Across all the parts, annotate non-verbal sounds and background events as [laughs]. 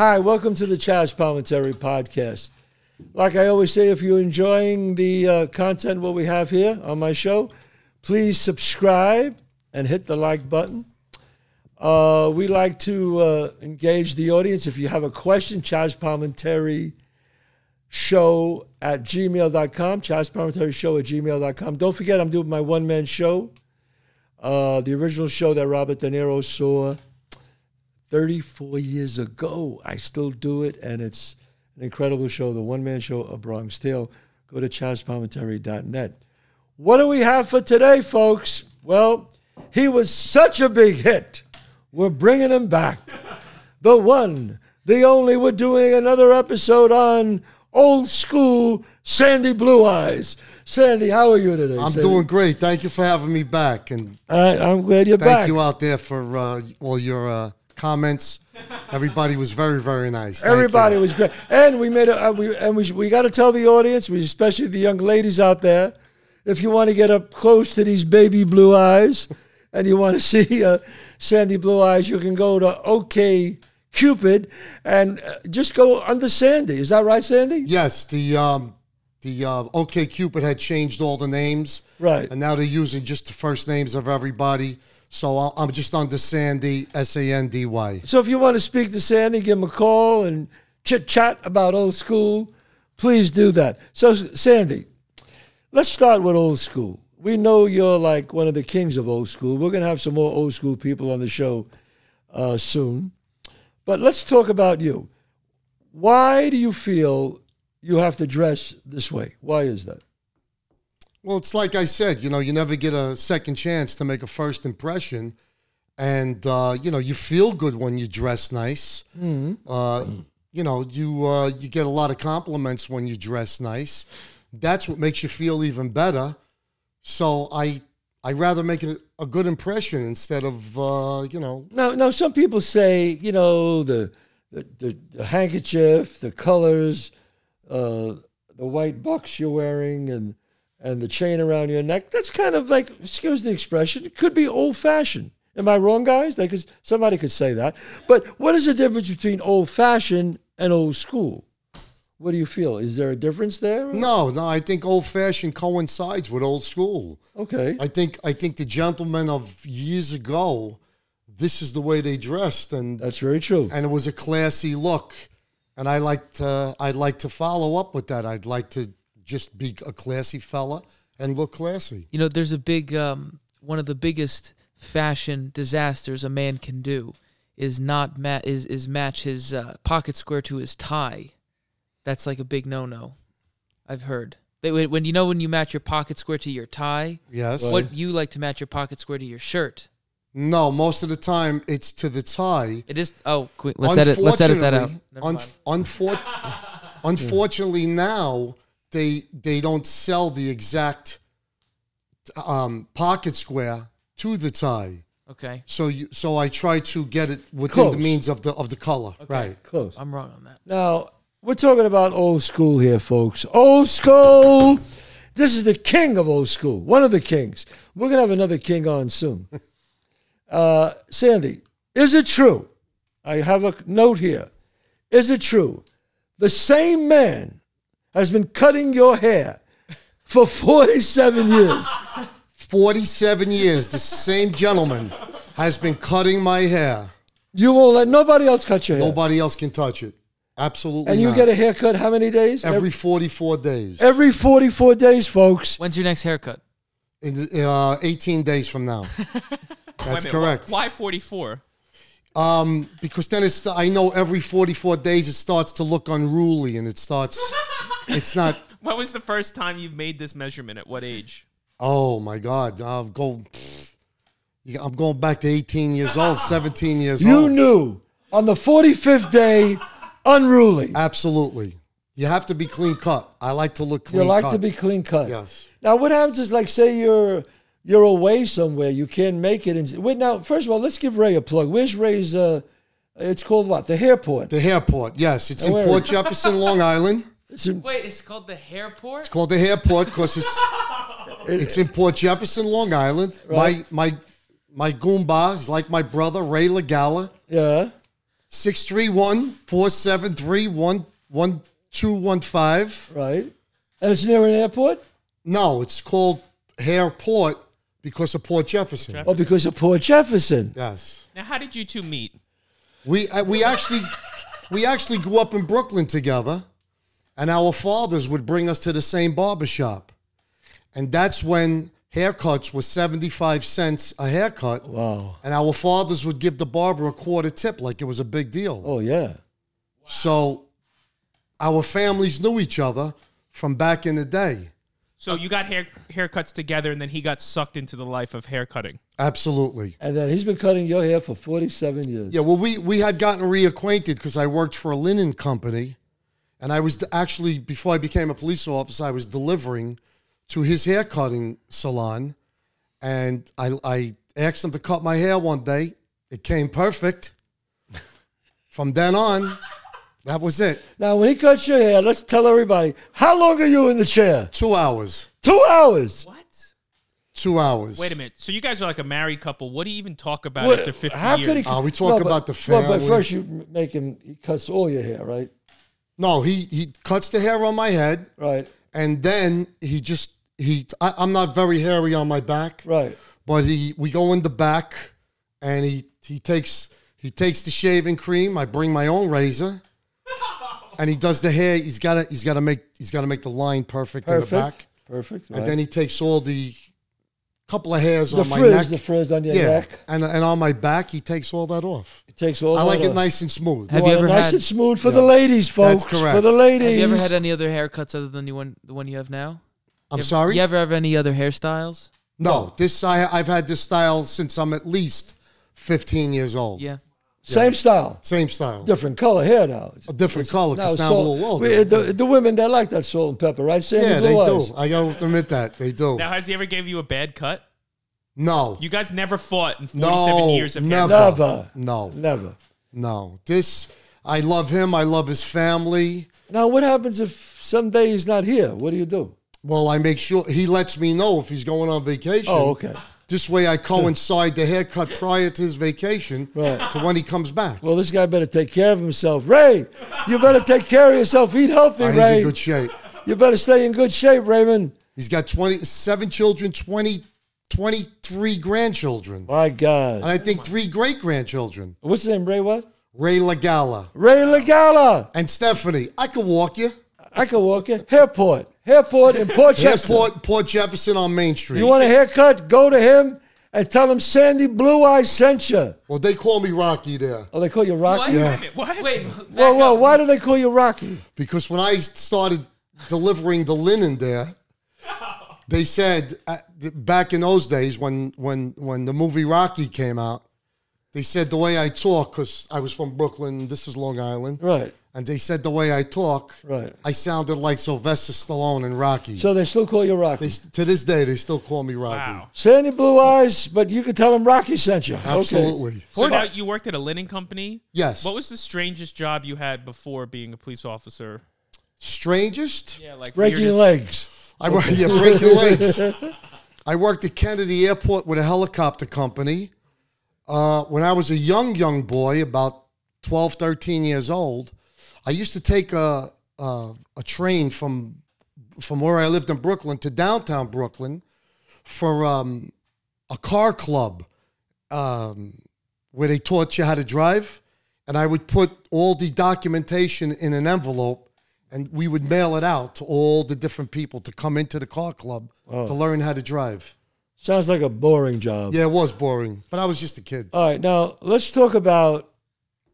Hi, welcome to the Chazz Palminteri podcast. Like I always say, if you're enjoying the uh, content what we have here on my show, please subscribe and hit the like button. Uh, we like to uh, engage the audience. If you have a question, Chazz Palminteri show at gmail.com, Chazz Palminteri show at gmail.com. Don't forget, I'm doing my one man show, uh, the original show that Robert De Niro saw 34 years ago. I still do it, and it's an incredible show, the one man show, A Bronx Tale. Go to chazzpalminteri.net. What do we have for today, folks? Well, he was such a big hit. We're bringing him back. [laughs] The one, the only. We're doing another episode on old school Sandy Blue Eyes. Sandy, how are you today? I'm Sandy? doing great. Thank you for having me back, and I, I'm glad you're thank back. Thank you out there for uh, all your uh, comments. Everybody was very, very nice. Thank Everybody you. was great, and we made a uh, we and we we got to tell the audience, we especially the young ladies out there, if you want to get up close to these baby blue eyes, [laughs] and you want to [laughs] see uh, Sandy Blue Eyes, you can go to OK Cupid and uh, just go under Sandy. Is that right, Sandy? Yes, the um, the uh, OK Cupid had changed all the names, Right. and now they're using just the first names of everybody. So I'm just under Sandy S A N D Y. So if you want to speak to Sandy, give him a call and chit chat about old school. Please do that. So Sandy, let's start with old school. We know you're like one of the kings of old school. We're gonna have some more old school people on the show uh, soon, but let's talk about you. Why do you feel you have to dress this way? Why is that? Well, it's like I said, you know, you never get a second chance to make a first impression. And, uh, you know, you feel good when you dress nice. Uh, you know, you, uh, you get a lot of compliments when you dress nice. That's what makes you feel even better. So I, I rather make a, a good impression instead of, uh, you know, Now, now, some people say, you know, the the, the, the handkerchief, the colors, uh, the white bucks you're wearing, and and the chain around your neck. That's kind of like, excuse the expression, it could be old fashioned. Am I wrong, guys? They could, somebody could say that. But what is the difference between old fashioned and old school? What do you feel? Is there a difference there? no, no, I think old fashioned coincides with old school. Okay. I think I think the gentlemen of years ago, this is the way they dressed, and That's very true. and it was a classy look. And I like to I'd like to follow up with that. I'd like to just be a classy fella and look classy. You know, there's a big um, one of the biggest fashion disasters a man can do is not ma- is is match his uh, pocket square to his tie. That's like a big no no. I've heard. They, when, when you know when you match your pocket square to your tie, Yes. what you like to match your pocket square to your shirt. No, most of the time it's to the tie. It is. Oh, quick, let's edit. Let's edit that out. Never Un- mind. unfor- [laughs] unfortunately, now they they don't sell the exact um, pocket square to the tie. Okay, So you, so I try to get it within Close. the means of the of the color, right? Close. I'm wrong on that. Now, we're talking about old school here, folks. Old school. This is the king of old school, one of the kings. We're going to have another king on soon. [laughs] Uh, Sandy, is it true? I have a note here. Is it true? The same man has been cutting your hair for 47 years. Forty-seven years, the same gentleman has been cutting my hair. You won't let nobody else cut your hair. Nobody else can touch it. Absolutely. and you not. get a haircut how many days? every forty-four days. every 44 days, folks. When's your next haircut? In uh, eighteen days from now. [laughs] That's a minute, correct. Why 44? Um, because then it's I know every forty-four days it starts to look unruly and it starts. [laughs] it's not. When was the first time you've made this measurement? At what age? Oh my God! I'll go. Yeah, I'm going back to 18 years old, [laughs] 17 years You old. You knew on the 45th day, unruly. Absolutely. You have to be clean cut. I like to look clean You like cut. to be clean cut. Yes. Now, what happens is, like, say you're you're away somewhere, you can't make it. And wait, now, first of all, let's give Ray a plug. Where's Ray's? Uh, it's called what? The Hairport. The Hairport. Yes, it's in where Port is Jefferson, Long Island. It's in- Wait, it's called the hairport. It's called the Hairport because it's [laughs] it's in Port Jefferson, Long Island. Right. My my my Goomba is like my brother Ray Legala. yeah. 631 473 1215. Right. And it's near an airport? No, it's called Hairport because of Port Jefferson. Oh, because of Port Jefferson. Yes. Now, how did you two meet? We uh, we actually we actually grew up in Brooklyn together, and our fathers would bring us to the same barber shop, and that's when haircuts were seventy five cents a haircut, Wow. and our fathers would give the barber a quarter tip like it was a big deal. Oh, yeah. So our families knew each other from back in the day. So you got hair haircuts together, and then he got sucked into the life of haircutting. Absolutely. And then he's been cutting your hair for 47 years. Yeah, well, we, we had gotten reacquainted because I worked for a linen company. And I was actually, before I became a police officer, I was delivering to his hair cutting salon. And I, I asked him to cut my hair one day. It came perfect. From then on, that was it. Now, when he cuts your hair, let's tell everybody how long are you in the chair? Two hours. Two hours. What? Two hours. Wait a minute. So you guys are like a married couple. What do you even talk about What- after 50 how years? could he? Uh, we talk but- about the Well, but first you make him. He cuts all your hair, right? No, he, he cuts the hair on my head. Right. And then he just, he. I, I'm not very hairy on my back. Right. but he we go in the back and he he takes he takes the shaving cream i bring my own razor and he does the hair he's got to he's got to make he's got to make the line perfect, in the back Perfect. Right. and then he takes all the couple of hairs the on my neck the frizz on your yeah neck. and and on my back he takes all that off It takes all. i like that it off. nice and smooth Have You you ever nice had- and smooth for the ladies, That's folks? For the ladies. Have you ever had any other haircuts other than the one the one you have now? i'm You ever- sorry You ever have any other hairstyles? no this I, i've had this style since i'm at least 15 years old Yeah. Same style, same style different color hair now. a different color Now, because now i'm a salt- little older the, the women they like that salt and pepper, right? Sandy yeah they eyes. do i gotta admit that they do Now, has he ever gave you a bad cut? no You guys never fought in 47 No, years of never. hair. Never, No, never. no. This, I love him. I love his family. Now, what happens if someday he's not here? What do you do? Well, I make sure he lets me know if he's going on vacation. Oh, okay. This way, I coincide the haircut [laughs] prior to his vacation Right. to when he comes back. Well, this guy better take care of himself. Ray, you better take care of yourself. Eat healthy, Uh, he's Ray. in good shape. You better stay in good shape, Raymond. He's got 27 children, 20, 23 grandchildren, My God. and I think three great grandchildren. What's his name, Ray what? Ray Lagala Ray Legala. and Stephanie. I could walk you. I could walk you. Hairport. Hairport in Port Chester. Port, Port Jefferson on Main Street. You want a haircut? Go to him and tell him Sandy Blue Eyes sent you. well, they call me Rocky there. Oh, they call you Rocky? Yeah. What? Wait. Whoa, back whoa, why do they call you Rocky? because when I started delivering the linen there, they said uh, back in those days when when when the movie Rocky came out, they said the way I talk because I was from Brooklyn, this is Long Island, Right, and they said the way I talk, right. I sounded like Sylvester Stallone and Rocky. So they still call you Rocky. they, to this day, they still call me Rocky. Wow. Sandy Blue Eyes, but you can tell him Rocky sent you. Okay. Absolutely. So now you worked at a linen company. Yes. What was the strangest job you had before being a police officer? Strangest? Yeah, like Breaking weirdest- legs. I work, yeah, breaking [laughs] legs. I worked at Kennedy Airport with a helicopter company. Uh, when I was a young, young boy, about 12, 13 years old, I used to take a, a, a train from, from where I lived in Brooklyn to downtown Brooklyn for um, a car club um, where they taught you how to drive. And I would put all the documentation in an envelope and we would mail it out to all the different people to come into the car club to learn how to drive. Sounds like a boring job. Yeah, it was boring, but I was just a kid. All right, now let's talk about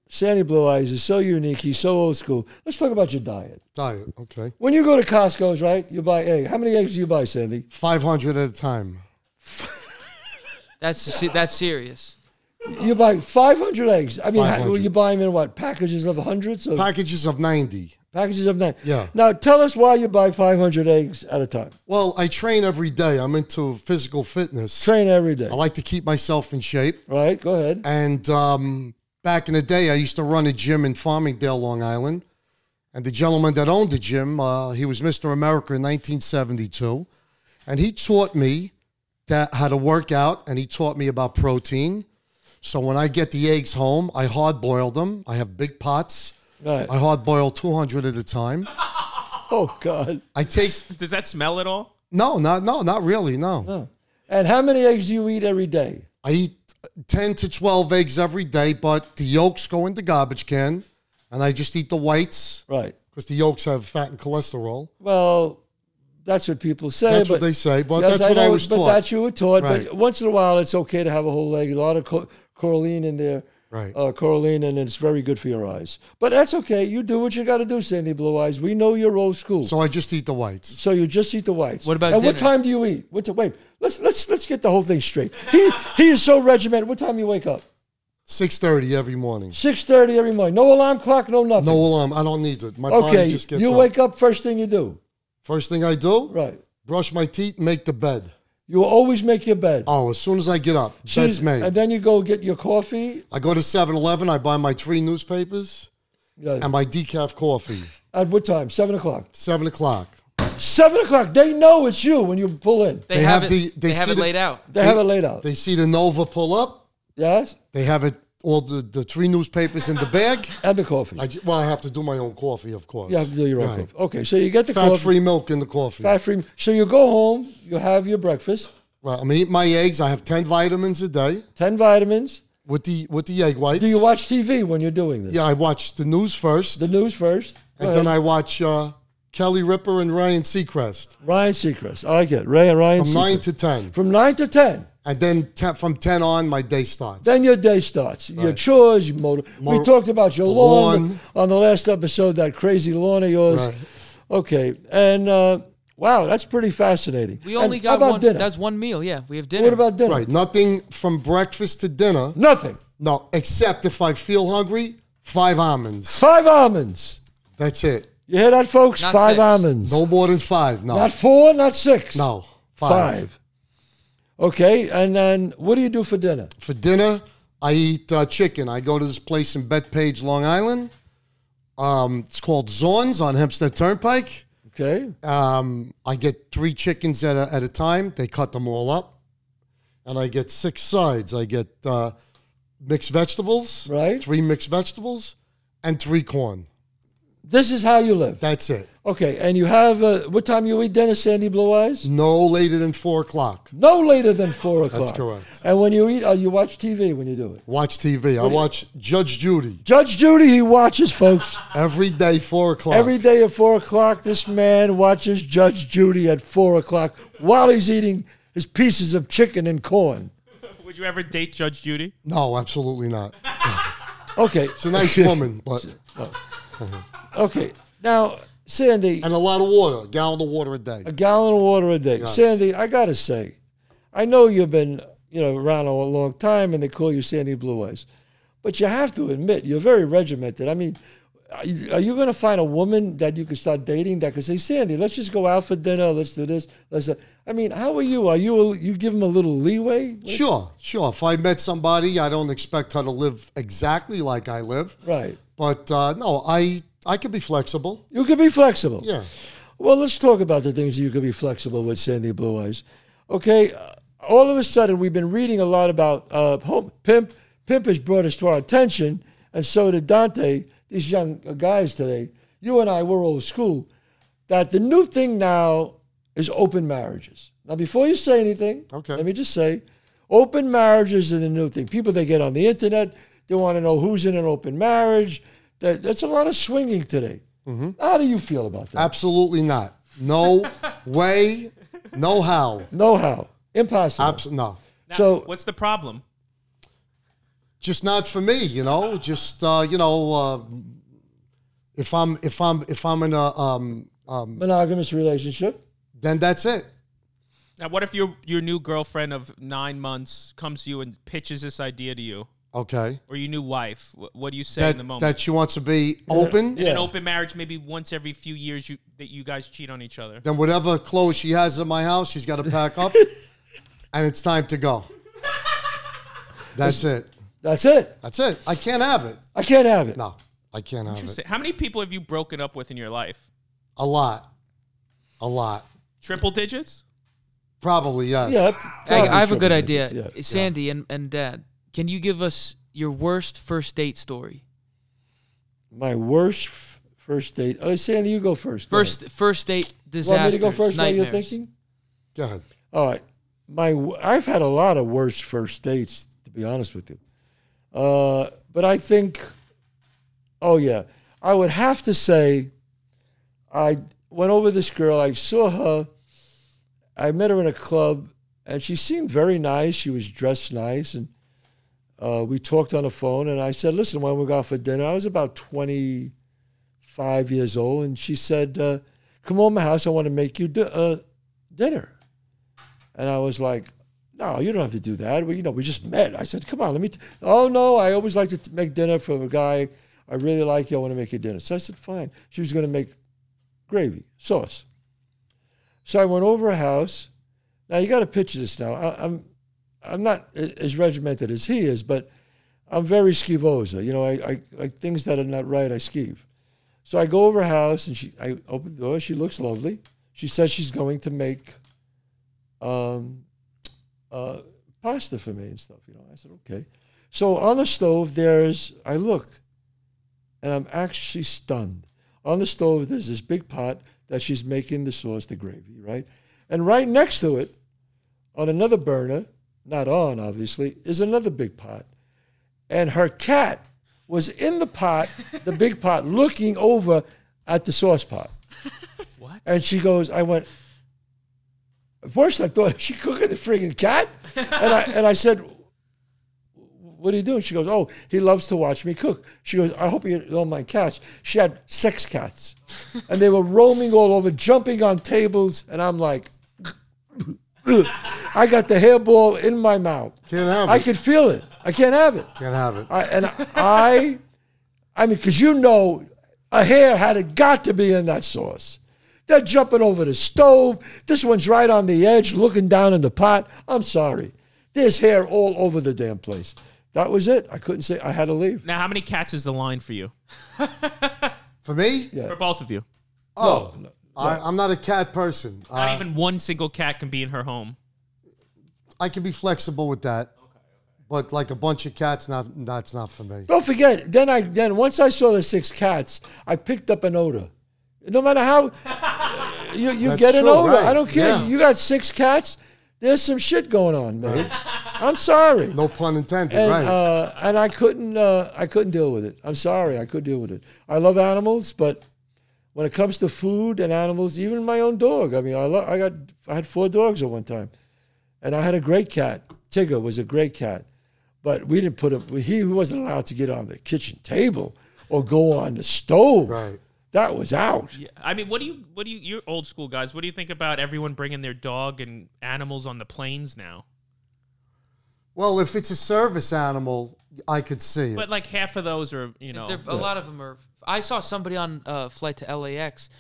Sandy Blue Eyes. is so unique. He's so old school. Let's talk about your diet. Diet, okay. When you go to Costco's, right? You buy egg. How many eggs do you buy, Sandy? 500 at a time. [laughs] That's se- that's serious. You buy 500 eggs. I mean, how, you buy them in what? Packages of hundreds? Or Packages of 90. packages of nine? Yeah. Now, tell us why you buy 500 eggs at a time. Well, I train every day. I'm into physical fitness. Train every day. I like to keep myself in shape. Right? Go ahead. And um, back in the day, I used to run a gym in Farmingdale, Long Island. And the gentleman that owned the gym, uh, he was Mr. America in 1972. And he taught me that how to work out, and he taught me about protein. So when I get the eggs home, I hard boil them. I have big pots. Right. I hard boil 200 at a time. [laughs] Oh God. I take Does that smell at all? no, not no, not really. No, Oh. And how many eggs do you eat every day? I eat 10 to 12 eggs every day, but the yolks go in the garbage can, and I just eat the whites Right. because the yolks have fat and cholesterol. Well, that's what people say. That's but what they say, but that's what I know, was but taught. that's you were taught. Right. But once in a while, it's okay to have a whole egg. A lot of co- choline in there. Right. Uh, choline, and it's very good for your eyes. But that's okay. You do what you got to do, Sandy Blue Eyes. We know you're old school. So, So I just eat the whites. So you just eat the whites. What about And what time do you eat? What to, wait, let's let's let's get the whole thing straight. He he is so regimented. What time you wake up? 6:30 every morning. Six thirty every morning. No alarm clock. No nothing. No alarm. I don't need it. My body just gets You up. wake up. First thing you do. First thing I do, Right. brush my teeth, make the bed. You always make your bed. Oh, as soon as I get up, See, bed's made. And then you go get your coffee. I go to 7-Eleven, I buy my three newspapers Yeah. and my decaf coffee. At what time? Seven o'clock. 7 o'clock. Seven o'clock. They know it's you when you pull in. They, They have, have it. the- they, they have see it the- laid out. They, have it laid out. They see the Nova pull up. yes, They have it all the, the three newspapers in the bag. [laughs] and the coffee. I, well, I have to do my own coffee, of course. you have to do your own Right. coffee. Okay, so you get the Fat coffee. free milk in the coffee. Fat free. So you go home. You have your breakfast. Right, I'm eating my eggs. I have 10 vitamins a day Ten vitamins. with the with the egg whites. Do you watch TV when you're doing this? Yeah, I watch the news first. The news first. Go and then. I watch uh, Kelly Ripa and Ryan Seacrest Ryan Seacrest. I like it. Ray Ryan from Seacrest. 9 to 10. From nine to ten. And then te- from 10 on, my day starts. Then your day starts. Your chores, your motor. we talked about your lawn, lawn. on the last episode, that crazy lawn of yours. Right. Okay. And uh, wow, that's pretty fascinating. We only And how got about one. dinner? That's one meal. Yeah, we have dinner. what about dinner? Right, nothing from breakfast to dinner. Nothing. No, except if I feel hungry, five almonds. Five almonds. That's it. You hear that, folks? Not five six. almonds. No more than five. No. Not four, not six. no. Five. Okay, and then what do you do for dinner? For dinner, I eat uh, chicken. I go to this place in Bethpage, Long Island. Um, it's called Zorn's on Hempstead Turnpike. Okay. Um, I get three chickens at a, at a time. They cut them all up. And I get six sides. I get uh, mixed vegetables, Right. three mixed vegetables, and three corn. This is how you live. That's it. Okay, and you have uh, what time you eat dinner, Sandy Blue Eyes? No later than four o'clock. No later than four o'clock. That's correct. And when you eat, uh, you watch TV when you do it. Watch TV. I watch Judge Judy Judge Judy, he watches, folks. every day, four o'clock. Every day at four o'clock, this man watches Judge Judy at four o'clock while he's eating his pieces of chicken and corn. Would you ever date Judge Judy? no, absolutely not. Okay. It's a nice woman, [laughs] but Uh-huh. Okay. Now, Sandy, and a lot of water, a gallon of water a day. a gallon of water a day. Yes. Sandy, I gotta say, I know you've been, you know, around a long time, and they call you Sandy Blue Eyes, but you have to admit you're very regimented. I mean, are you, are you going to find a woman that you can start dating that can say, Sandy, let's just go out for dinner, let's do this, let's. I mean, how are you? Are you you give them a little leeway? Sure, sure. If I met somebody, I don't expect her to live exactly like I live, Right. But uh, no, I I could be flexible. You could be flexible. Yeah. Well, let's talk about the things you could be flexible with, Sandy Blue Eyes. Okay, uh, all of a sudden we've been reading a lot about uh, home, pimp. Pimp has brought us to our attention, and so did Dante. These young guys today. You and I were old school. That the new thing now is open marriages. Now, before you say anything, Okay. let me just say, open marriages are the new thing. People they get on the internet, they want to know who's in an open marriage. That, that's a lot of swinging today. How do you feel about that? Absolutely not. No [laughs] way, no how. No how. Impossible. Abs- no. Now, So- what's the problem? Just not for me, you know. Just uh, you know, uh, if I'm if I'm if I'm in a um, um, Monogamous relationship. then that's it. Now, what if your your new girlfriend of nine months comes to you and pitches this idea to you, Okay. or your new wife? What, what do you say That in the moment? that she wants to be open. in Yeah. an open marriage, maybe once every few years, you that you guys cheat on each other. Then whatever clothes she has in my house, she's got to pack up, [laughs] and it's time to go. That's it. That's it. That's it. I can't have it. I can't have it. No, I can't have it. Interesting. How many people have you broken up with in your life? A lot, a lot. Triple digits? Probably yes. Yeah. I, probably I have a good triple idea, digits, yeah. Sandy and, and Dad. Can you give us your worst first date story? My worst f- first date. Oh, Sandy, you go first. Go First first date ahead. disasters. Want me to go first while you're nightmares. thinking? Go ahead. All right. My w- I've had a lot of worst first dates, to be honest with you. Uh, but I think, oh yeah, I would have to say, I went over this girl. I saw her. I met her in a club, and she seemed very nice. She was dressed nice, and uh, we talked on the phone. And I said, "Listen, when we go out for dinner?" I was about twenty-five years old, and she said, uh, "Come to my house. I want to make you di- uh, dinner." And I was like, no, you don't have to do that. We, you know, we just met. I said, come on, let me. Oh no, I always like to make dinner for a guy I really like. You, I want to make you dinner. So I said, fine. She was going to make gravy sauce. So I went over her house. Now you got to picture this. Now I, I'm, I'm not as regimented as he is, but I'm very schivosa. You know, I, I like things that are not right. I skeeve. So I go over her house and she, I open the door. She looks lovely. She says she's going to make um, uh, pasta for me and stuff. You know, I said okay. So on the stove, there's I look, and I'm actually stunned. On the stove, there's this big pot that she's making the sauce, the gravy, right? And right next to it, on another burner, not on obviously, is another big pot, and her cat was in the pot, the big [laughs] pot, looking over at the sauce pot. [laughs] What? And she goes, I went, at first I thought, is [laughs] she cooking the friggin' cat? And I, and I said, what are you doing? She goes, oh, he loves to watch me cook. She goes, I hope you don't mind cats. She had six cats. And they were roaming all over, jumping on tables. And I'm like, I got the hairball in my mouth. Can't have it. I it. could feel it. I can't have it. Can't have it. I, and I, I mean, because you know, a hair had it got to be in that sauce. They're jumping over the stove. This one's right on the edge, looking down in the pot. I'm sorry. There's hair all over the damn place. That was it. I couldn't say. I had to leave. Now, how many cats is the line for you? For me? Yeah. For both of you? Oh, No, no. I, I'm not a cat person. Not Uh, even one single cat can be in her home. I can be flexible with that. But like a bunch of cats, not that's not for me. Don't forget. Then I then once I saw the six cats, I picked up an odor. No matter how [laughs] you you That's get an odor. right. I don't care. Yeah. You got six cats. There's some shit going on, man. I'm sorry. No pun intended, and right? uh, and I couldn't uh, I couldn't deal with it. I'm sorry, I couldn't deal with it. I love animals, but when it comes to food and animals, even my own dog. I mean, I lo- I got I had four dogs at one time, and I had a great cat. Tigger was a great cat, but we didn't put him. He wasn't allowed to get on the kitchen table or go on the stove. right. That was out. Yeah. I mean, what do you, what do you, you're old school guys. What do you think about everyone bringing their dog and animals on the planes now? Well, if it's a service animal, I could see it. But like half of those are, you know, There- a lot of them are. I saw somebody on a flight to LAX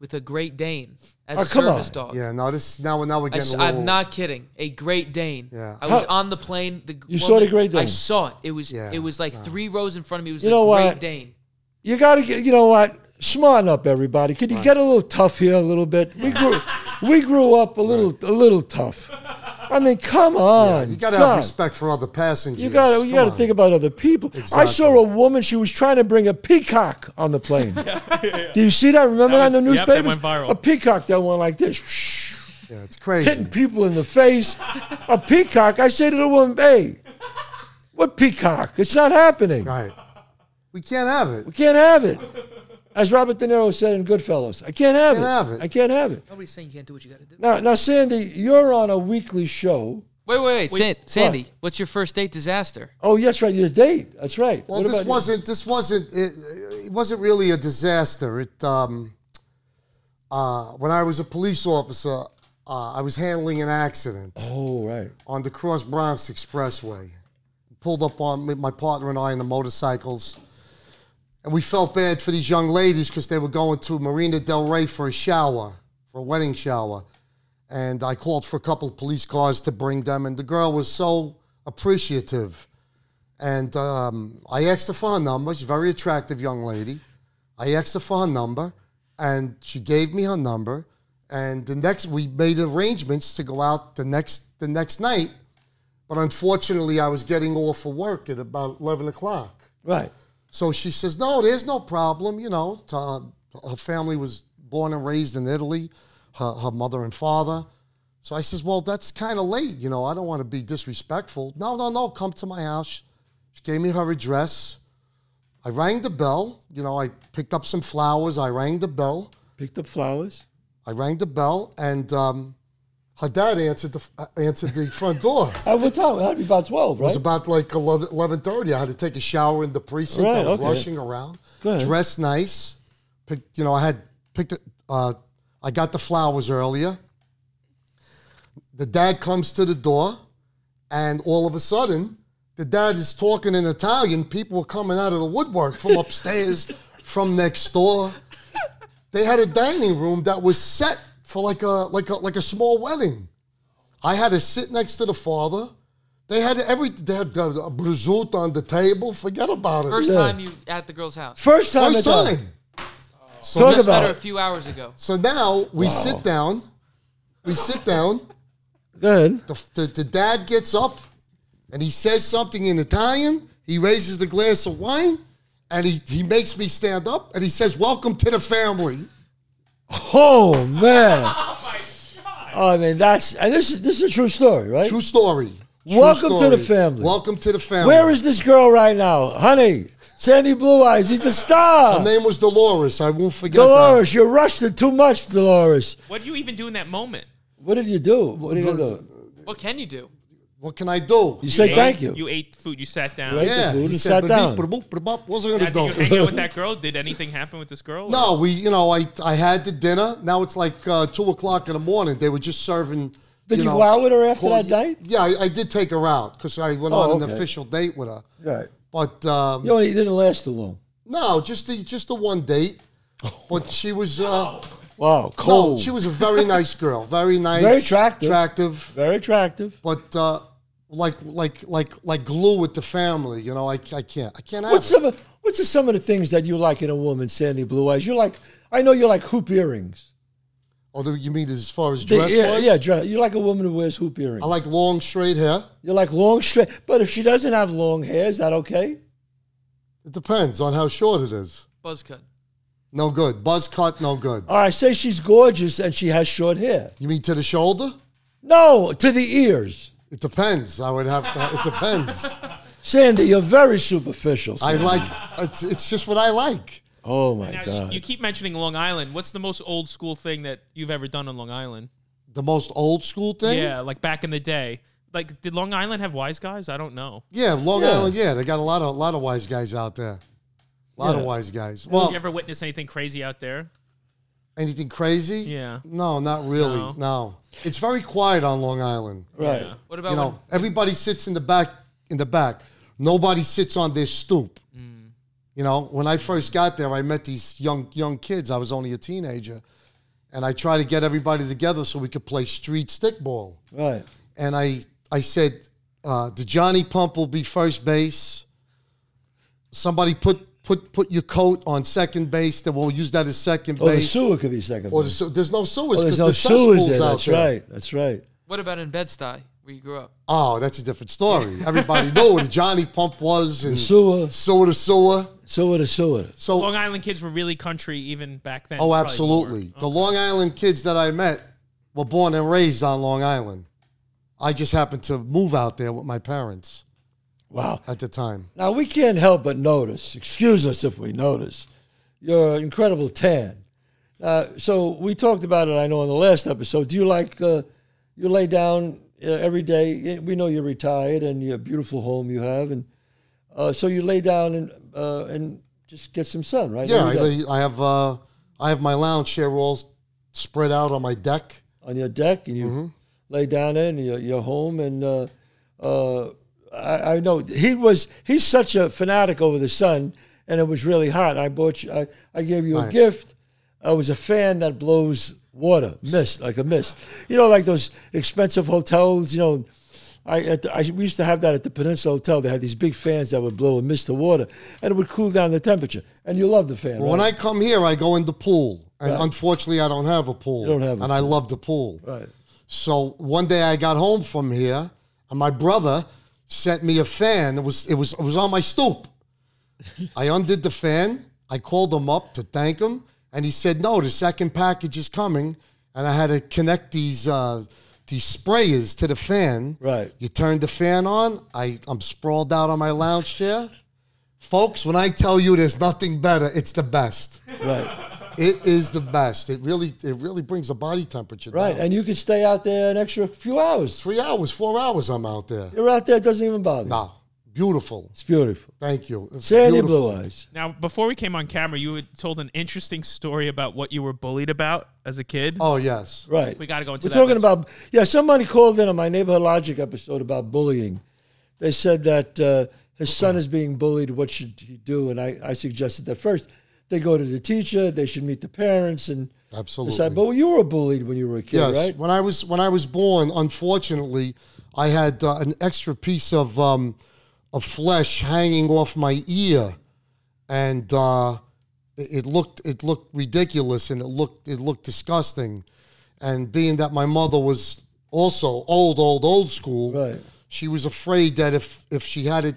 with a Great Dane as Oh, a come service on. dog. yeah, no, this now now we're I getting. a little, am not kidding. A Great Dane. Yeah. I was How- on the plane. The You saw the Great Dane. I saw it. It was Yeah, it was like three rows in front of me. It was You a know Great what? Dane. You got to get. You know what? Smarten up, everybody. Could you get a little tough here, a little bit? We grew, we grew up a little, a little tough. I mean, come on. You got to have respect for other passengers. You got to, you got to think about other people. I saw a woman. She was trying to bring a peacock on the plane. [laughs] Did you see that? Remember That that in the was- yep, newspapers? went viral. A peacock that went like this, Yeah, it's crazy. hitting people in the face. A peacock. I say to the woman, "Hey, what peacock? It's not happening. Right. We can't have it. We can't have it." As Robert De Niro said in Goodfellas, I can't have, Can't it. have it. I can't have it. Nobody's saying you can't do what you got to do. Now, now, Sandy, you're on a weekly show. Wait, wait, wait. San- Sandy, what's your first date disaster? Oh, that's right. Your date. That's right. Well, What this wasn't. This wasn't. It, it wasn't really a disaster. It. Um, uh, when I was a police officer, uh, I was handling an accident Oh, right. on the Cross Bronx Expressway. Pulled up on my partner and I in the motorcycles, and we felt bad for these young ladies because they were going to Marina Del Rey for a shower, for a wedding shower. And I called for a couple of police cars to bring them, and the girl was so appreciative. And um, I asked her for her number. She's a very attractive young lady. I asked her for her number, and she gave me her number. And the next, we made arrangements to go out the next the next night. But unfortunately, I was getting off for work at about 11 o'clock. Right. So she says, No, there's no problem. You know, uh, her family was born and raised in Italy, her, her mother and father. So I says, Well, that's kind of late. You know, I don't want to be disrespectful. No, no, no, come to my house. She gave me her address. I rang the bell. You know, I picked up some flowers. I rang the bell. Picked up flowers. I rang the bell, and um, her dad answered the uh, answered the front door. [laughs] At what time? It had to be about 12, It was about like 11, 11.30. I had to take a shower in the precinct. I was okay. rushing around, dressed nice. Picked, you know, I had picked it. Uh, I got the flowers earlier. The dad comes to the door, and all of a sudden, the dad is talking in Italian. People were coming out of the woodwork from [laughs] upstairs, from next door. They had a dining room that was set for like a like a like a small wedding. I had to sit next to the father. They had every they had a prosciutto on the table. Forget about it. First Yeah. time you at the girl's house. First time. First at that. time. So, Talk Just met about her a few hours ago. so now we sit down. We sit down. Go ahead. The, the, the dad gets up and he says something in Italian. He raises the glass of wine and he, he makes me stand up and he says, Welcome to the family. Oh, man. [laughs] Oh, my god. Oh, I mean, that's, and this is, this is a true story, right? True story. True Welcome to the family. Welcome to the family. Where is this girl right now? Honey, Sandy Blue Eyes, he's a star. Her name was Dolores. I won't forget Dolores, you rushed it too much, Dolores. What do you even do in that moment? What did you do? What did you do? What can you do? That. What can I do? You say ate- thank you. You ate food. You sat down. Right. yeah, the food he and said, sat down. "Ba-beep, ba-boop, What's I gonna did you do? hang out with [laughs] that girl? Did anything happen with this girl? No, we, you know, I I had the dinner. Now it's like uh, two o'clock in the morning. They were just serving. Did you know, go out with her after that date? Yeah, I, I did take her out because I went Oh, on an official date with her. Right. But um, You know, it didn't last too long. no, just the just the one date. [laughs] But she was uh, Wow, no, cold. she was a very nice girl, very nice, Very attractive. attractive. Very attractive. But uh, like like like like glue with the family. You know, I, I can't I can't What's some of, what's the, some of the things that you like in a woman, Sandy Blue Eyes? You like, I know you like hoop earrings. Oh, Although you mean as far as They- dress yeah, wise? yeah, dress. You like a woman who wears hoop earrings. I like long straight hair. you like long straight. But if she doesn't have long hair, is that okay? It depends on how short it is. Buzz cut. No good. Buzz cut, no good. All right, say she's gorgeous and she has short hair. You mean to the shoulder? No, to the ears. It depends. I would have to. It depends. [laughs] Sandy, you're very superficial. I like. It's, it's just what I like. oh my Now, God. you keep mentioning Long Island. What's the most old school thing that you've ever done on Long Island? The most old school thing. Yeah, like back in the day. Like, did Long Island have wise guys? I don't know. Yeah, Long Yeah. Island. Yeah, they got a lot of a lot of wise guys out there. A lot Yeah. of wise guys. Did Well, you ever witness anything crazy out there? anything crazy? Yeah. No, not really. No. No. It's very quiet on Long Island. right. Yeah. What about You know, when, everybody sits in the back. In the back, nobody sits on their stoop. You know, when I first got there, I met these young young kids. I was only a teenager, and I tried to get everybody together so we could play street stickball. Right. And I I said, uh, the Johnny Pump will be first base. Somebody put put put your coat on second base. Then we'll use that as second Or the base. sewer could be second. or the, base. sewer- there's no sewers Oh, there's no the sewers cesspools there. That's there. right. That's right. what about in Bed-Stuy, where you grew up? Oh, that's a different story. [laughs] Everybody knew what a Johnny Pump was and Sewer, sewer to sewer. sewer to sewer. So Long Island kids were really country even back then. Oh, absolutely. more. The Long Island kids that I met were born and raised on Long Island. I just happened to move out there with my parents Wow. at the time. Now we can't help but notice. Excuse us if we notice. Your incredible tan. Uh, so we talked about it. I know in the last episode. Do you like uh, you lay down uh, every day? We know you're retired and you have a beautiful home you have, and uh, so you lay down and uh, and just get some sun, right? Yeah, I, lay- I have uh, I have my lounge chair all spread out on my deck. on your deck, and you Mm-hmm. lay down in your, your home. And uh, uh, I, I know he was he's such a fanatic over the sun, and it was really hot. I bought you, I, I gave you a gift. I was a fan that blows water, mist like a mist. You know, like those expensive hotels. You know, I, at the, I we used to have that at the Peninsula Hotel. They had these big fans that would blow a mist of water, and it would cool down the temperature. And you love the fan, Well, right? when I come here, I go in the pool, and unfortunately, I don't have a pool. You don't have a and I love the pool. right. So one day I got home from here, and my brother sent me a fan. It was it was it was on my stoop. I undid the fan. I called him up to thank him, and he said, "No, the second package is coming." And I had to connect these uh, these sprayers to the fan. Right. You turn the fan on. I I'm sprawled out on my lounge chair. Folks, when I tell you there's nothing better, it's the best. Right. It is the best. It really it really brings the body temperature Right. down. And you can stay out there an extra few hours. Three hours, four hours, I'm out there. You're out there, it doesn't even bother. you. No, beautiful. It's beautiful. Thank you. It's Sandy beautiful. Blue Eyes. Now, before we came on camera, you had told an interesting story about what you were bullied about as a kid. Oh yes. Right. We got to go into We're that. talking next. about yeah. Somebody called in on my neighborhood logic episode about bullying. They said that uh, his son is being bullied. What should he do? And I, I suggested that first they go to the teacher. They should meet the parents and Absolutely. decide. But you were bullied when you were a kid, Yes. right? When I was when I was born, unfortunately, I had uh, an extra piece of um, of flesh hanging off my ear, and uh, it, it looked it looked ridiculous and it looked it looked disgusting. And being that my mother was also old, old, old school, Right. she was afraid that if if she had it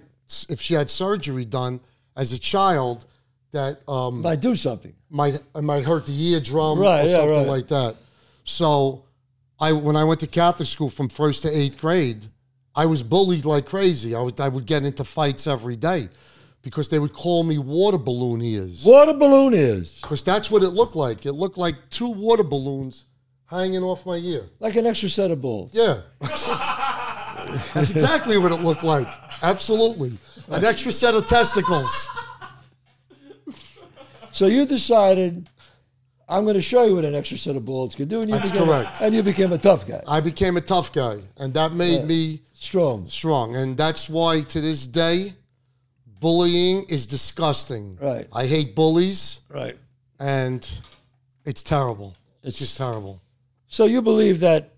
if she had surgery done as a child, that um, Might do something. might I might hurt the eardrum Right, or yeah, something right. like that. So, I when I went to Catholic school from first to eighth grade, I was bullied like crazy. I would I would get into fights every day because they would call me water balloon ears Water balloon ears. because that's what it looked like. It looked like two water balloons hanging off my ear. like an extra set of balls. Yeah. [laughs] That's exactly what it looked like. Absolutely. An extra set of testicles. So you decided. I'm going to show you what an extra set of bullets can do, and you That's became correct. and you became a tough guy, I became a tough guy, and that made me strong. strong. And that's why to this day, bullying is disgusting. Right. I hate bullies, Right. and it's terrible. It's, It's- just terrible. So you believe that?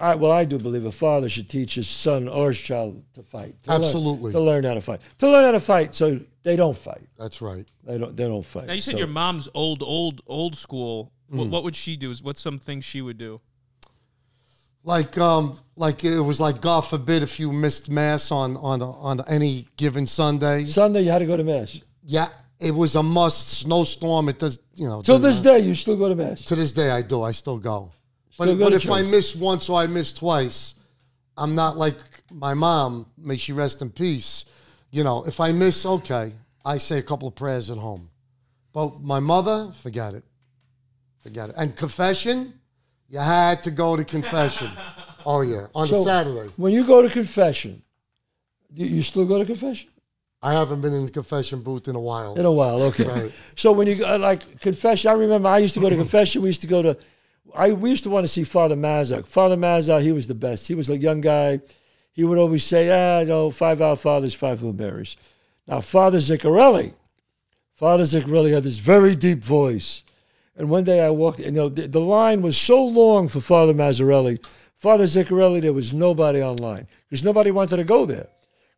I, well, I do believe a father should teach his son or his child to fight. to learn- Absolutely. to learn how to fight. To learn how to fight, so they don't fight. That's right. They don't. They don't fight. Now you said So- your mom's old, old, old school. What, Mm. what would she do? What's some things she would do? Like um, like it was like God forbid if you missed mass on on on any given Sunday. Sunday you had to go to mass. Yeah, it was a must. Snowstorm. It does. You know. Till doesn't this matter. day, you still go to mass. To this day, I do. I still go. But, go but if I miss once or I miss twice, I'm not like my mom. May she rest in peace. You know, if I miss, okay, I say a couple of prayers at home. But my mother, forget it. Forget it. And confession, you had to go to confession. [laughs] oh, yeah, on a So- Saturday. When you go to confession, you, you still go to confession I haven't been in the confession booth in a while. in a while. Okay. Right. So when you go, like confession, I remember I used to go to [clears throat] confession. We used to go to. I we used to want to see Father Mazza. Father Mazza, he was the best. He was a young guy. He would always say, "Ah, no, five Our Fathers, five Little Marys." Now, Father Ziccarelli, Father Ziccarelli had this very deep voice. And one day I walked, you know, the, the line was so long for Father Mazzarelli. Father Ziccarelli, there was nobody online because nobody wanted to go there.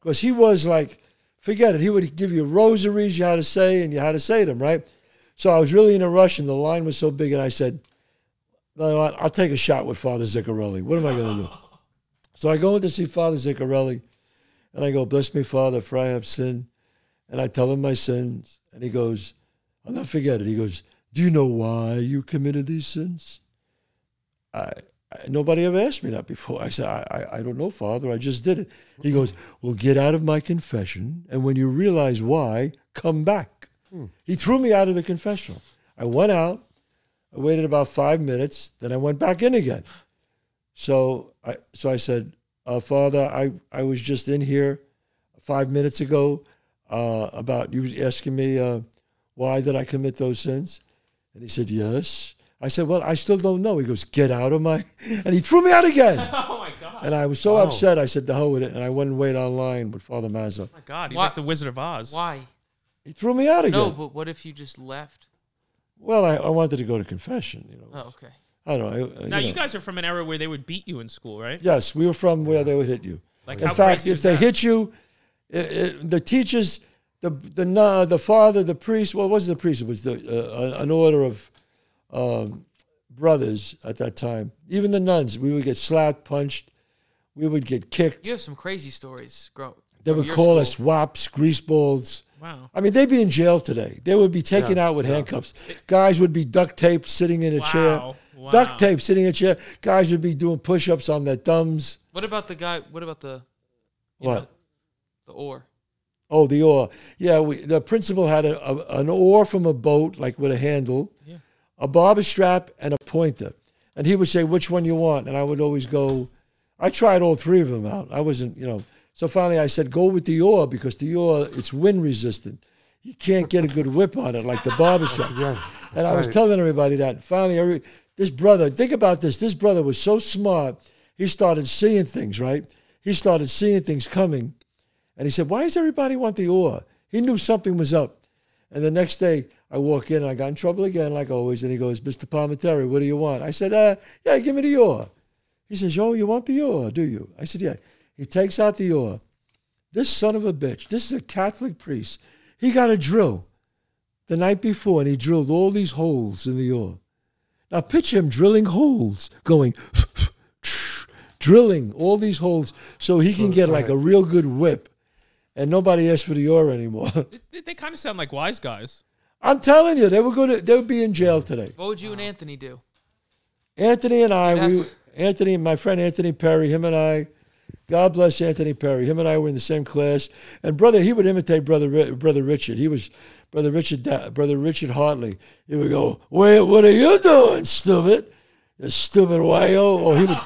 Because he was like, forget it. He would give you rosaries you had to say and you had to say them, right? So I was really in a rush and the line was so big. And I said, I'll take a shot with Father Ziccarelli. What am I going to do? So I go in to see Father Ziccarelli and I go, Bless me, Father, for I have sinned. And I tell him my sins. And he goes, I'll not forget it. He goes, Do you know why you committed these sins? I, I nobody ever asked me that before. I said, I, I, I don't know, Father. I just did it. He goes, Well, get out of my confession. And when you realize why, come back. Hmm. He threw me out of the confessional. I went out. I waited about five minutes. Then I went back in again. So I so I said, uh, Father, I, I was just in here five minutes ago uh, about you asking me uh, why did I commit those sins, and he said yes. I said, well, I still don't know. He goes, get out of my, [laughs] and he threw me out again. [laughs] Oh my god! And I was so Wow. upset. I said, the hell with it, and I went and waited online with Father Mazza. my god! He's Why- like the Wizard of Oz. Why? He threw me out again. No, but what if you just left? Well, I, I wanted to go to confession. You know, Oh, okay. I don't know. I- Now you you guys are from an era where they would beat you in school, right? Yes, we were from where they would hit you. Like In how fact, crazy if they that? hit you, i i the teachers, the the nun- the father, the priest. Well, it wasn't the priest. It was the uh, an order of um, brothers at that time. Even the nuns, we would get slapped, punched. we would get kicked. You have some crazy stories. Grow. They would call school. us wops, greaseballs. Wow. I mean, they'd be in jail today. They would be taken Yeah, out with handcuffs. Guys would be duct taped sitting in a chair. Wow. Wow. Duct tape sitting in a chair. Guys would be doing push ups on their thumbs. What about the guy? What about the What? know, the oar? Oh, the oar. Yeah, we, the principal had a, a, an oar from a boat, like with a handle, Yeah. a barber strap, and a pointer. And he would say, which one you want? And I would always go, I tried all three of them out. I wasn't, you know. So finally I said, go with the oar because the oar, it's wind resistant. You can't get a good whip on it like the barber strap. Yeah. And I was right. telling everybody that. Finally, every, this brother, think about this. This brother was so smart. He started seeing things, right? He started seeing things coming. And he said, Why does everybody want the oar? He knew something was up. And the next day, I walk in and I got in trouble again, like always. And he goes, Mr. Palminteri, what do you want? I said, uh, Yeah, give me the oar. He says, Oh, you want the oar, do you? I said, Yeah. He takes out the oar. This son of a bitch, this is a Catholic priest. He got a drill the night before and he drilled all these holes in the oar. Now picture him drilling holes, going [laughs] drilling all these holes so he can get like a real good whip. And nobody asked for the oar anymore. [laughs] They, they kind of sound like wise guys. I'm telling you, they were going to they would be in jail today. What would you and Anthony do? Anthony and I, we, Yes. Anthony, my friend Anthony Perry, him and I, God bless Anthony Perry. Him and I were in the same class, and brother, he would imitate brother brother Richard. He was brother Richard brother Richard Hartley. He would go, "Wait, what are you doing, stupid? You stupid whale!" Or he would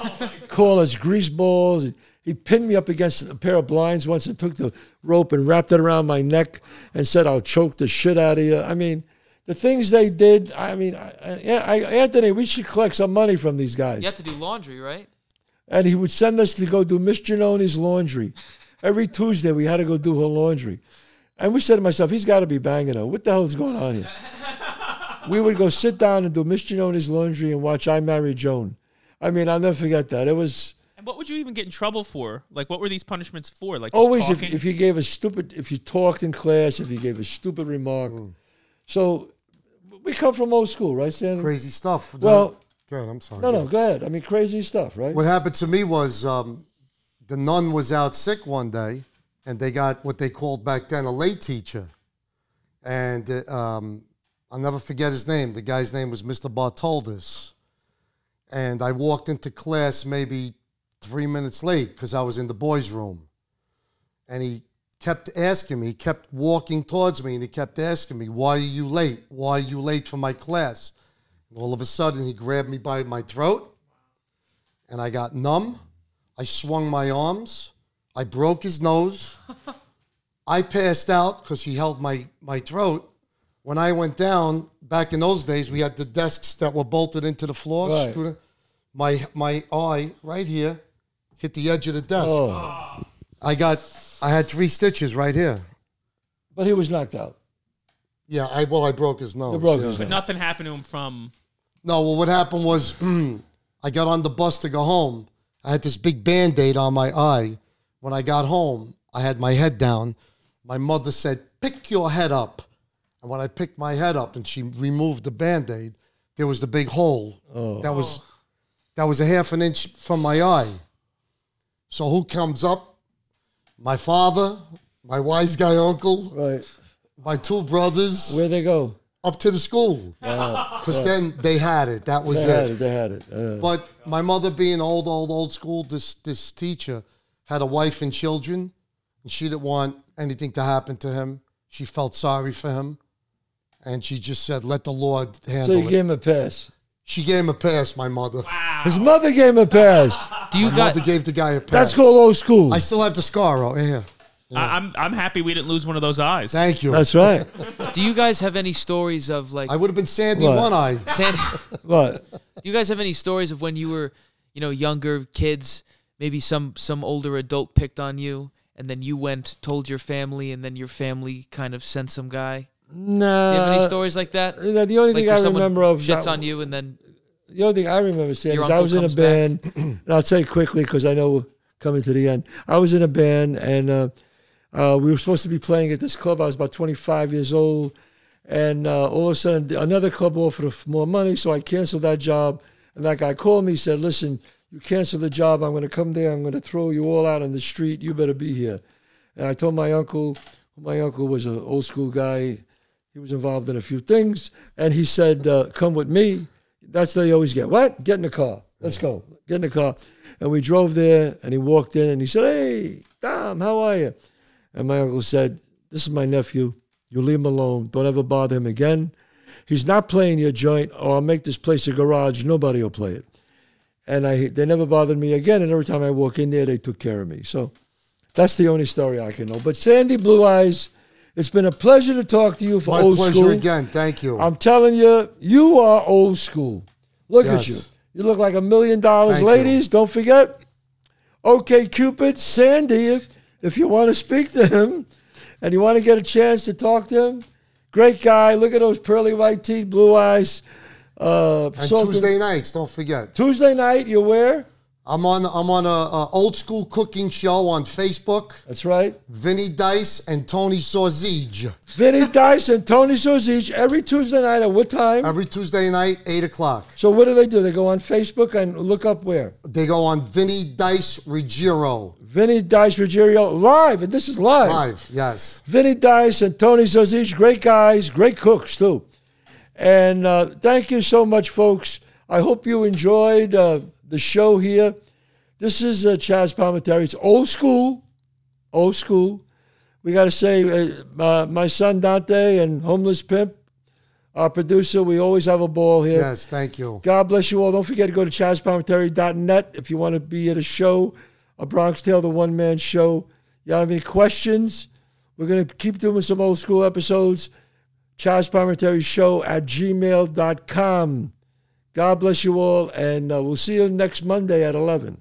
[laughs] call us grease balls. He pinned me up against a pair of blinds once and took the rope and wrapped it around my neck and said, "I'll choke the shit out of you." I mean. The things they did, I mean, I, I, Anthony, we should collect some money from these guys You have to do laundry, right? And he would send us to go do Miss Giannoni's laundry. Every Tuesday, we had to go do her laundry. And we said to myself, he's got to be banging her. What the hell is going on here? [laughs] we would go sit down and do Miss Giannoni's laundry and watch I Married Joan. I mean, I'll never forget that. It was And what would you even get in trouble for? Like, what were these punishments for? Like, always if, if you gave a stupid, if you talked in class, if you gave a stupid remark. Mm. So we come from old school, right, Sandy? Crazy stuff. Well- good. I'm sorry. No, no, go ahead. I mean, crazy stuff, right? What happened to me was um, the nun was out sick one day, and they got what they called back then a lay teacher. And uh, um, I'll never forget his name. The guy's name was Mr. Bartoldis. And I walked into class maybe three minutes late because I was in the boys' room. And he kept asking me, he kept walking towards me, and he kept asking me, Why are you late? Why are you late for my class? And all of a sudden, he grabbed me by my throat and I got numb. I swung my arms. I broke his nose. [laughs] I passed out because he held my, my throat. When I went down, back in those days, we had the desks that were bolted into the floor. Right. My, my eye right here hit the edge of the desk. Oh, I got, I had three stitches right here. but he was knocked out. Yeah, I well, I broke his nose. You broke yeah. his nose. Nothing happened to him from. No, well, what happened was [clears throat] I got on the bus to go home. I had this big band aid on my eye. When I got home, I had my head down. My mother said, Pick your head up. And when I picked my head up and she removed the band aid, there was the big hole. Oh. That was that was a half an inch from my eye. So who comes up? My father, my wise guy uncle, Right. my two brothers, Where'd they go? Up to the school. Because then they had it. That was They it. had it. They had it. Uh, But my mother, being old, old, old school, this this teacher had a wife and children, and she didn't want anything to happen to him. She felt sorry for him, and she just said, "Let the Lord so handle you it." gave him a pass. she gave him a pass. My mother. His mother gave him a pass. Do you My got? mother gave the guy a pass. That's called old school. I still have the scar right here. I, I'm I'm happy we didn't lose one of those eyes. Thank you. That's right. [laughs] Do you guys have any stories of like? I would have been Sandy What? One Eye. Sandy, [laughs] What? do you guys have any stories of when you were, you know, younger kids? Maybe some some older adult picked on you, and then you went told your family, and then your family kind of sent some guy. Nah. Do you have any stories like that? you the only Like thing I remember of shits that- on you, and then The only thing I remember saying is I was in a band, and I'll say quickly because I know we're coming to the end. I was in a band, and uh, uh, we were supposed to be playing at this club. I was about 25 years old, and uh, all of a sudden, another club offered more money, so I canceled that job. And that guy called me, said, "Listen, you cancel the job. I'm going to come there. I'm going to throw you all out on the street. You better be here. And I told my uncle, my uncle was an old school guy. He was involved in a few things. And he said, uh, come with me. That's what they always get. What? Get in the car. Let's go. Get in the car. And we drove there and he walked in and he said, Hey, Tom, how are you? And my uncle said, This is my nephew. You leave him alone. Don't ever bother him again. He's not playing your joint, or I'll make this place a garage. Nobody will play it. And I, they never bothered me again. And every time I walk in there, they took care of me. So that's the only story I can know. But Sandy Blue Eyes, it's been a pleasure to talk to you for My old pleasure school. again. Thank you. I'm telling you, you are old school. Look at you. You look like a million dollars. Thank you. Ladies, don't forget. Okay, Cupid, Sandy, if you want to speak to him and you want to get a chance to talk to him, great guy. Look at those pearly white teeth, blue eyes. Uh, and Tuesday nights, don't forget. Tuesday night, you're where? I'm on I'm on a, a old school cooking show on Facebook. That's right. Vinny Dice and Tony Sausage. Vinny Dice and Tony Sozich every Tuesday night at what time? Every Tuesday night, eight o'clock. so what do they do? They go on Facebook and look up where? They go on Vinny Dice Ruggiero. Vinny Dice Ruggiero live, and this is live. Live, yes. Vinny Dice and Tony Zozich, great guys, great cooks too. And uh, thank you so much, folks. I hope you enjoyed uh, the show here. This is uh, Chazz Palminteri. It's old school, old school. We got to say, uh, my, my son Dante and Homeless Pimp, our producer, we always have a ball here. Yes, thank you. God bless you all. Don't forget to go to chazzpalminteri.net if you want to be at a show, a Bronx Tale, the one man show. Y'all have any questions? We're going to keep doing some old school episodes. Chazz Palminteri Show at gmail.com. God bless you all, and uh, we'll see you next Monday at 11.